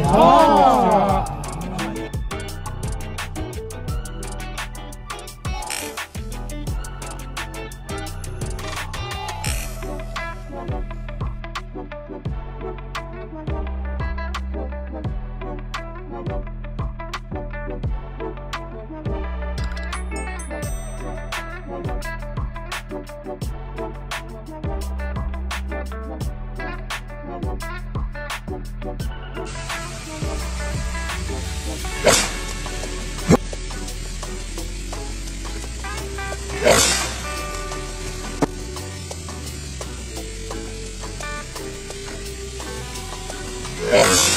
아 Thank you. Yeah.